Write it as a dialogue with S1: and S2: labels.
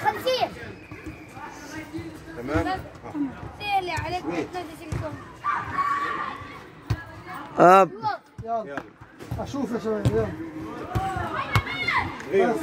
S1: خمسين.
S2: تمام.
S1: اللي عليك ثلاثة تليفون.
S3: أب.
S4: يلا. أشوف يا شباب يلا.
S2: غير